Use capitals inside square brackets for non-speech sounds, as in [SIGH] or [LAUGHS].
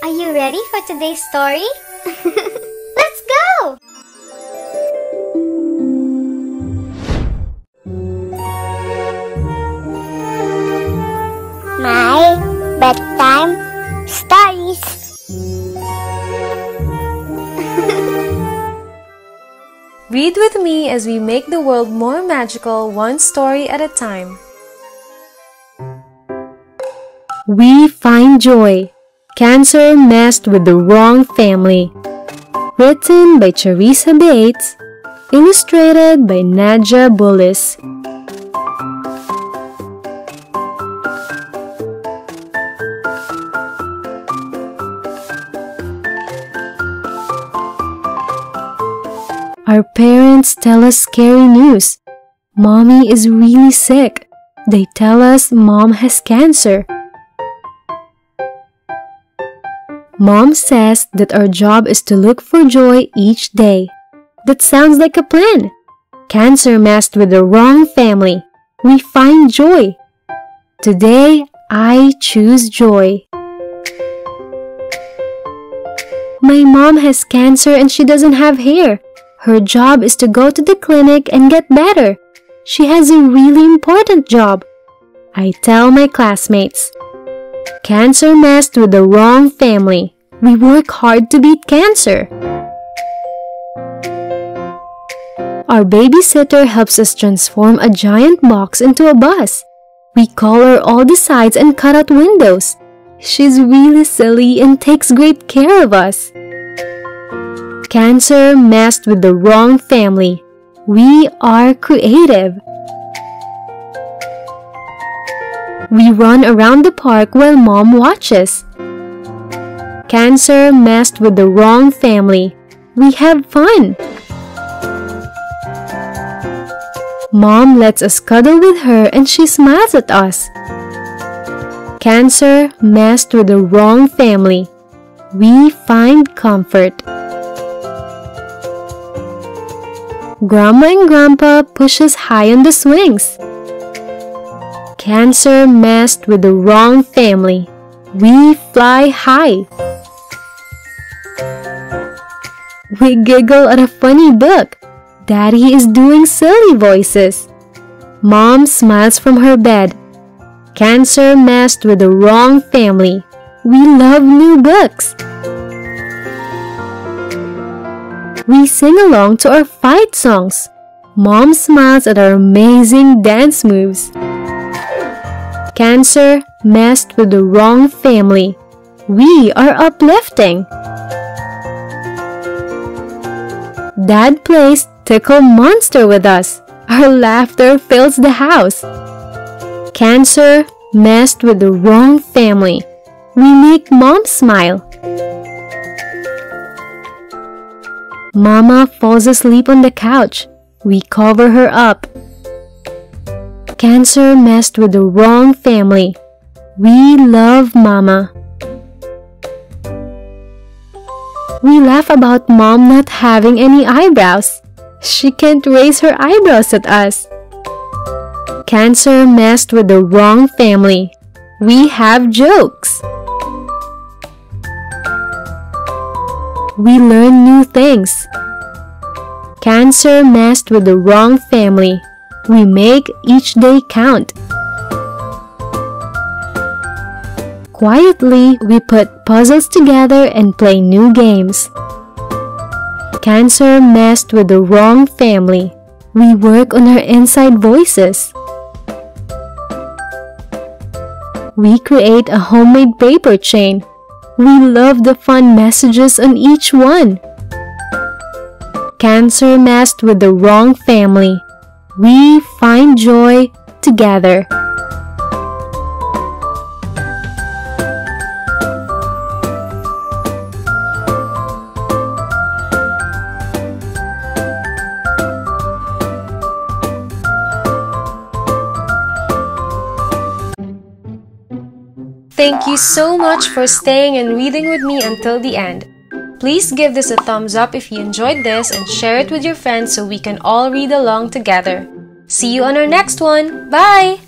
Are you ready for today's story? [LAUGHS] Let's go! My bedtime stories. [LAUGHS] Read with me as we make the world more magical one story at a time. We Find Joy Cancer Messed with the Wrong Family. Written by Charissa Bates. Illustrated by Nadja Bullis. Our parents tell us scary news. Mommy is really sick. They tell us mom has cancer. Mom says that our job is to look for joy each day. That sounds like a plan. Cancer messed with the wrong family. We find joy. Today, I choose joy. My mom has cancer and she doesn't have hair. Her job is to go to the clinic and get better. She has a really important job. I tell my classmates. Cancer messed with the wrong family. We work hard to beat cancer. Our babysitter helps us transform a giant box into a bus. We color all the sides and cut out windows. She's really silly and takes great care of us. Cancer messed with the wrong family. We are creative. We run around the park while mom watches. Cancer messed with the wrong family. We have fun. Mom lets us cuddle with her and she smiles at us. Cancer messed with the wrong family. We find comfort. Grandma and Grandpa push us high on the swings. Cancer messed with the wrong family. We fly high. We giggle at a funny book. Daddy is doing silly voices. Mom smiles from her bed. Cancer messed with the wrong family. We love new books. We sing along to our fight songs. Mom smiles at our amazing dance moves. Cancer messed with the wrong family. We are uplifting. Dad plays Tickle Monster with us. Our laughter fills the house. Cancer messed with the wrong family. We make mom smile. Mama falls asleep on the couch. We cover her up. Cancer messed with the wrong family. We love Mama. We laugh about mom not having any eyebrows. She can't raise her eyebrows at us. Cancer messed with the wrong family. We have jokes. We learn new things. Cancer messed with the wrong family. We make each day count. Quietly, we put puzzles together and play new games. Cancer messed with the wrong family. We work on our inside voices. We create a homemade paper chain. We love the fun messages on each one. Cancer messed with the wrong family. We find joy together. Thank you so much for staying and reading with me until the end. Please give this a thumbs up if you enjoyed this and share it with your friends so we can all read along together. See you on our next one. Bye!